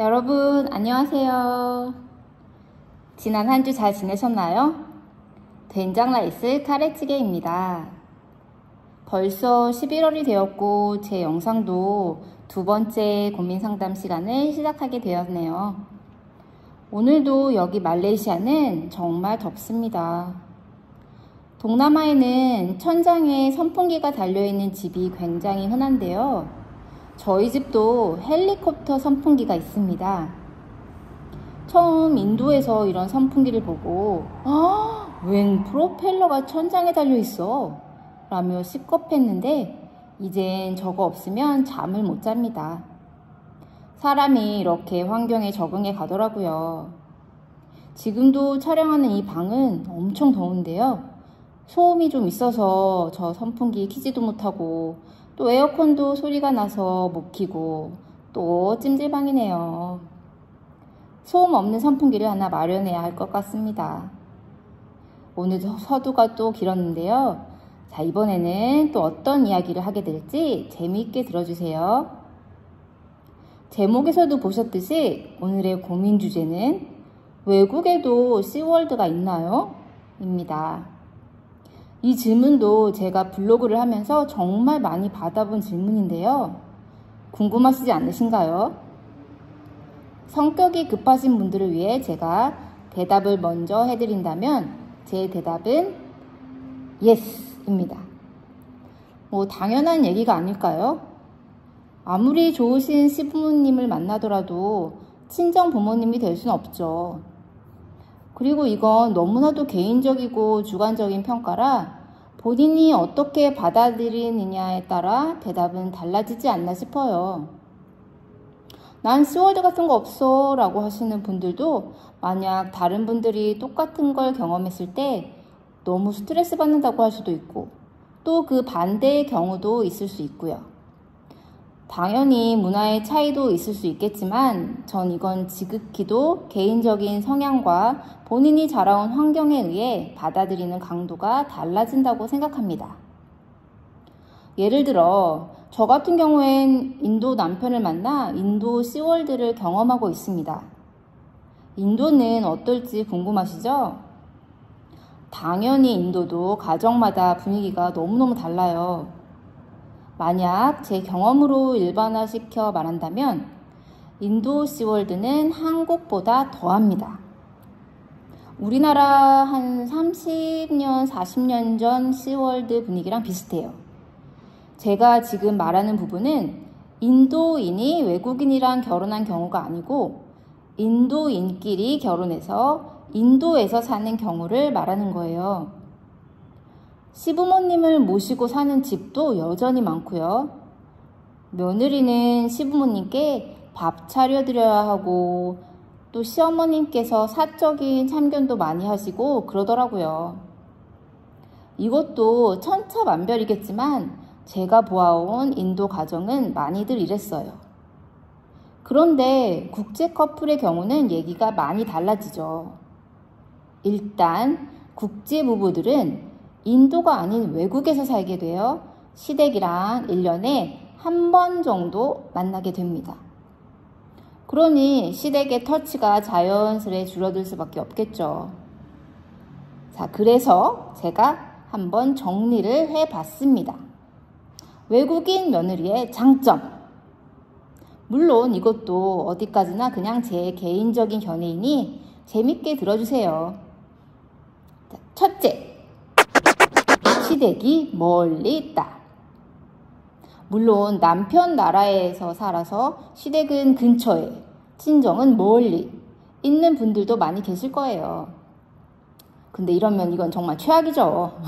여러분, 안녕하세요. 지난 한 주 잘 지내셨나요? 된장 라이스 카레찌개입니다. 벌써 11월이 되었고, 제 영상도 두 번째 고민 상담 시간을 시작하게 되었네요. 오늘도 여기 말레이시아는 정말 덥습니다. 동남아에는 천장에 선풍기가 달려있는 집이 굉장히 흔한데요. 저희 집도 헬리콥터 선풍기가 있습니다. 처음 인도에서 이런 선풍기를 보고 아, 웬 프로펠러가 천장에 달려 있어 라며 시겁했는데 이젠 저거 없으면 잠을 못 잡니다. 사람이 이렇게 환경에 적응해 가더라고요. 지금도 촬영하는 이 방은 엄청 더운데요. 소음이 좀 있어서 저 선풍기 키지도 못하고 또 에어컨도 소리가 나서 못 키고 또 찜질방이네요. 소음 없는 선풍기를 하나 마련해야 할 것 같습니다. 오늘 서두가 또 길었는데요. 자, 이번에는 또 어떤 이야기를 하게 될지 재미있게 들어주세요. 제목에서도 보셨듯이 오늘의 고민 주제는 외국에도 씨월드가 있나요? 입니다. 이 질문도 제가 블로그를 하면서 정말 많이 받아본 질문인데요. 궁금하시지 않으신가요? 성격이 급하신 분들을 위해 제가 대답을 먼저 해드린다면 제 대답은 yes입니다. 뭐 당연한 얘기가 아닐까요? 아무리 좋으신 시부모님을 만나더라도 친정 부모님이 될 수는 없죠. 그리고 이건 너무나도 개인적이고 주관적인 평가라 본인이 어떻게 받아들이느냐에 따라 대답은 달라지지 않나 싶어요. 난 시월드 같은 거 없어 라고 하시는 분들도 만약 다른 분들이 똑같은 걸 경험했을 때 너무 스트레스 받는다고 할 수도 있고 또 그 반대의 경우도 있을 수 있고요. 당연히 문화의 차이도 있을 수 있겠지만 전 이건 지극히도 개인적인 성향과 본인이 자라온 환경에 의해 받아들이는 강도가 달라진다고 생각합니다. 예를 들어 저 같은 경우엔 인도 남편을 만나 인도 시월드를 경험하고 있습니다. 인도는 어떨지 궁금하시죠? 당연히 인도도 가정마다 분위기가 너무너무 달라요. 만약 제 경험으로 일반화시켜 말한다면 인도 시월드는 한국보다 더합니다. 우리나라 한 30년, 40년 전 시월드 분위기랑 비슷해요. 제가 지금 말하는 부분은 인도인이 외국인이랑 결혼한 경우가 아니고 인도인끼리 결혼해서 인도에서 사는 경우를 말하는 거예요. 시부모님을 모시고 사는 집도 여전히 많고요. 며느리는 시부모님께 밥 차려드려야 하고 또 시어머님께서 사적인 참견도 많이 하시고 그러더라고요. 이것도 천차만별이겠지만 제가 보아온 인도 가정은 많이들 이랬어요. 그런데 국제 커플의 경우는 얘기가 많이 달라지죠. 일단 국제 부부들은 인도가 아닌 외국에서 살게 되어 시댁이랑 1년에 한 번 정도 만나게 됩니다. 그러니 시댁의 터치가 자연스레 줄어들 수밖에 없겠죠. 자, 그래서 제가 한번 정리를 해 봤습니다. 외국인 며느리의 장점. 물론 이것도 어디까지나 그냥 제 개인적인 견해이니 재밌게 들어주세요. 첫째, 시댁이 멀리 있다. 물론 남편 나라에서 살아서 시댁은 근처에, 친정은 멀리 있는 분들도 많이 계실 거예요. 근데 이러면 이건 정말 최악이죠.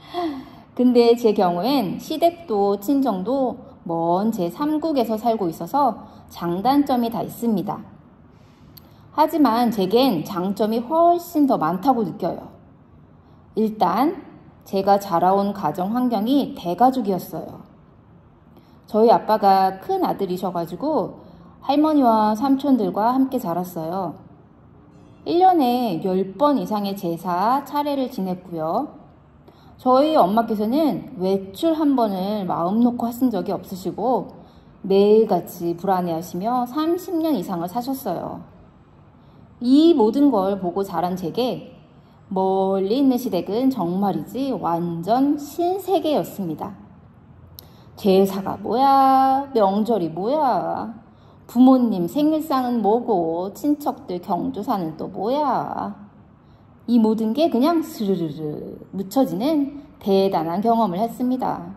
근데 제 경우엔 시댁도 친정도 먼 제 3국에서 살고 있어서 장단점이 다 있습니다. 하지만 제겐 장점이 훨씬 더 많다고 느껴요. 일단 제가 자라온 가정 환경이 대가족이었어요. 저희 아빠가 큰 아들이셔가지고 할머니와 삼촌들과 함께 자랐어요. 1년에 10번 이상의 제사 차례를 지냈고요. 저희 엄마께서는 외출 한 번을 마음 놓고 하신 적이 없으시고 매일같이 불안해하시며 30년 이상을 사셨어요. 이 모든 걸 보고 자란 제게 멀리 있는 시댁은 정말이지 완전 신세계였습니다. 제사가 뭐야? 명절이 뭐야? 부모님 생일상은 뭐고 친척들 경조사는 또 뭐야? 이 모든 게 그냥 스르르르 묻혀지는 대단한 경험을 했습니다.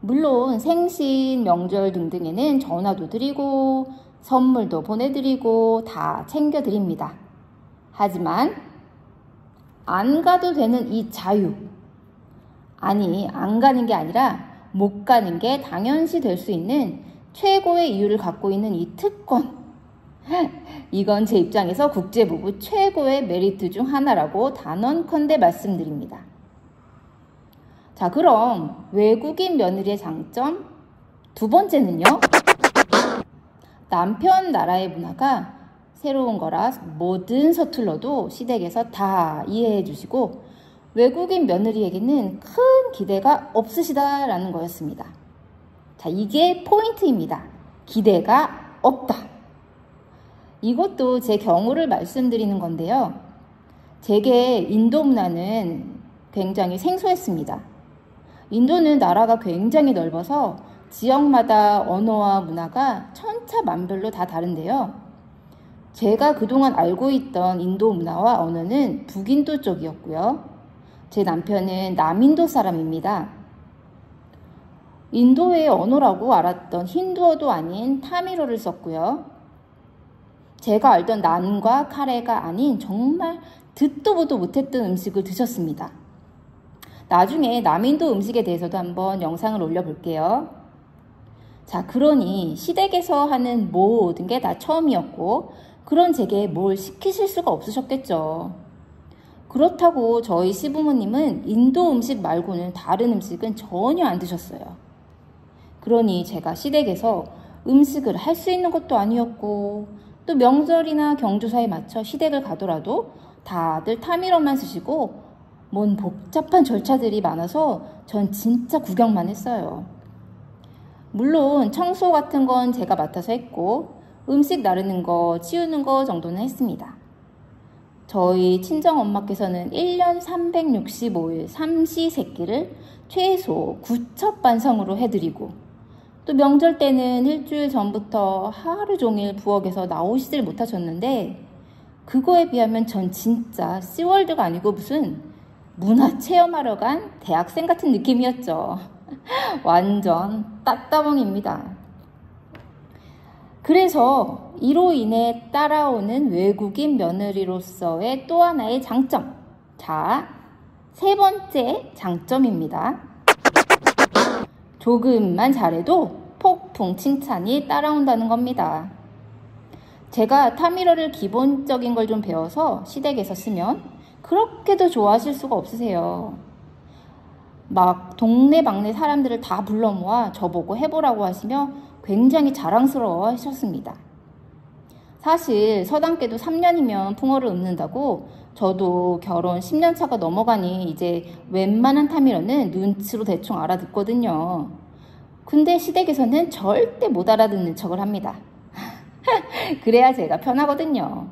물론 생신, 명절 등등에는 전화도 드리고 선물도 보내드리고 다 챙겨드립니다. 하지만 안 가도 되는 이 자유. 아니, 안 가는 게 아니라 못 가는 게 당연시 될 수 있는 최고의 이유를 갖고 있는 이 특권. 이건 제 입장에서 국제부부 최고의 메리트 중 하나라고 단언컨대 말씀드립니다. 자, 그럼 외국인 며느리의 장점 두 번째는요. 남편 나라의 문화가 새로운 거라 뭐든 서툴러도 시댁에서 다 이해해 주시고 외국인 며느리에게는 큰 기대가 없으시다라는 거였습니다. 자, 이게 포인트입니다. 기대가 없다. 이것도 제 경우를 말씀드리는 건데요. 제게 인도 문화는 굉장히 생소했습니다. 인도는 나라가 굉장히 넓어서 지역마다 언어와 문화가 천차만별로 다 다른데요. 제가 그동안 알고 있던 인도 문화와 언어는 북인도 쪽이었고요. 제 남편은 남인도 사람입니다. 인도의 언어라고 알았던 힌두어도 아닌 타미로를 썼고요. 제가 알던 난과 카레가 아닌 정말 듣도 보도 못했던 음식을 드셨습니다. 나중에 남인도 음식에 대해서도 한번 영상을 올려볼게요. 자, 그러니 시댁에서 하는 모든 게 다 처음이었고, 그런 제게 뭘 시키실 수가 없으셨겠죠. 그렇다고 저희 시부모님은 인도 음식 말고는 다른 음식은 전혀 안 드셨어요. 그러니 제가 시댁에서 음식을 할 수 있는 것도 아니었고, 또 명절이나 경조사에 맞춰 시댁을 가더라도 다들 타미로만 쓰시고 뭔 복잡한 절차들이 많아서 전 진짜 구경만 했어요. 물론 청소 같은 건 제가 맡아서 했고 음식 나르는 거, 치우는 거 정도는 했습니다. 저희 친정 엄마께서는 1년 365일 삼시 세끼를 최소 9첩 반성으로 해드리고 또 명절 때는 일주일 전부터 하루 종일 부엌에서 나오시질 못하셨는데 그거에 비하면 전 진짜 씨월드가 아니고 무슨 문화 체험하러 간 대학생 같은 느낌이었죠. 완전 따따봉입니다. 그래서 이로 인해 따라오는 외국인 며느리로서의 또 하나의 장점. 자, 세 번째 장점입니다. 조금만 잘해도 폭풍 칭찬이 따라온다는 겁니다. 제가 타미러를 기본적인 걸 좀 배워서 시댁에서 쓰면 그렇게도 좋아하실 수가 없으세요. 막 동네 방네 사람들을 다 불러 모아 저보고 해보라고 하시며 굉장히 자랑스러워 하셨습니다. 사실 서당께도 3년이면 풍어를 읊는다고 저도 결혼 10년 차가 넘어가니 이제 웬만한 타밀어는 눈치로 대충 알아듣거든요. 근데 시댁에서는 절대 못 알아듣는 척을 합니다. 그래야 제가 편하거든요.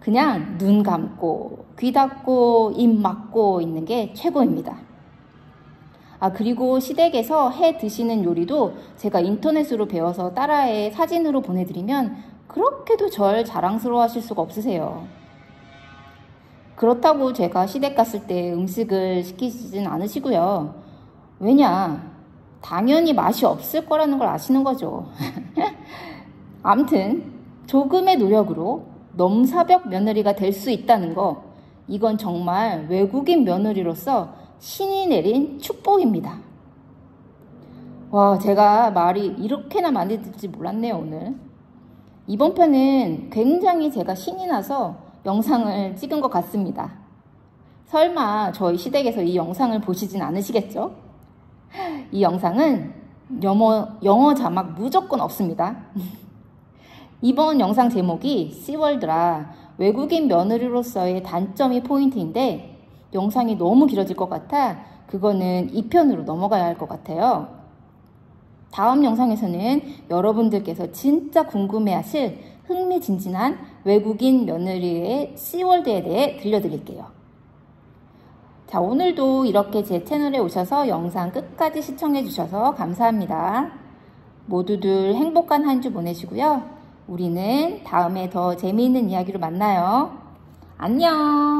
그냥 눈 감고 귀 닫고 입 막고 있는 게 최고입니다. 아, 그리고 시댁에서 해 드시는 요리도 제가 인터넷으로 배워서 따라해 사진으로 보내드리면 그렇게도 절 자랑스러워 하실 수가 없으세요. 그렇다고 제가 시댁 갔을 때 음식을 시키진 않으시고요. 왜냐? 당연히 맛이 없을 거라는 걸 아시는 거죠. 암튼, 조금의 노력으로 넘사벽 며느리가 될 수 있다는 거, 이건 정말 외국인 며느리로서 신이 내린 축복입니다. 와, 제가 말이 이렇게나 많이 듣지 몰랐네요, 오늘. 이번 편은 굉장히 제가 신이 나서 영상을 찍은 것 같습니다. 설마 저희 시댁에서 이 영상을 보시진 않으시겠죠? 이 영상은 영어, 영어 자막 무조건 없습니다. 이번 영상 제목이 씨월드라 외국인 며느리로서의 단점이 포인트인데 영상이 너무 길어질 것 같아 그거는 2편으로 넘어가야 할 것 같아요. 다음 영상에서는 여러분들께서 진짜 궁금해하실 흥미진진한 외국인 며느리의 시월드에 대해 들려드릴게요. 자, 오늘도 이렇게 제 채널에 오셔서 영상 끝까지 시청해주셔서 감사합니다. 모두들 행복한 한 주 보내시고요. 우리는 다음에 더 재미있는 이야기로 만나요. 안녕!